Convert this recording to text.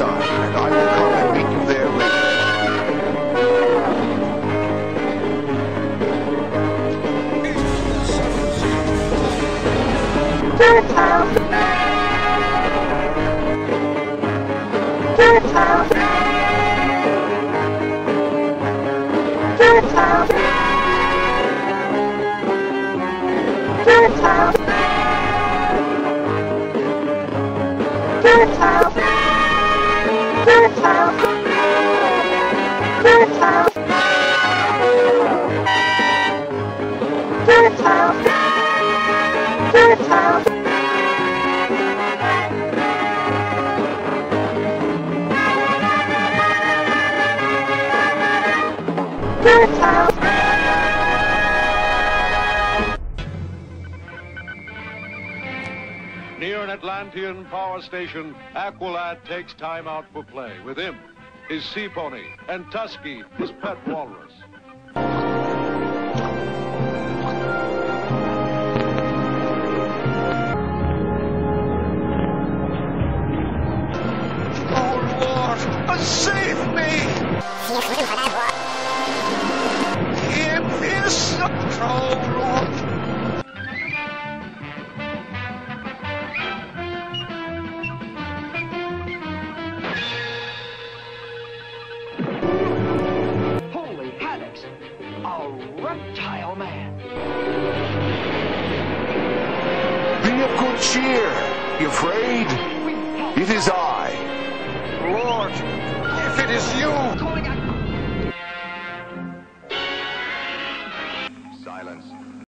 and I will come and meet you there later. Good Near an Atlantean power station, Aqualad takes time out for play. With him, his sea pony, and Tusky, his pet walrus. Oh, Lord, save me! A reptile man! Be of good cheer. You afraid? It is I. Lord, if it is you,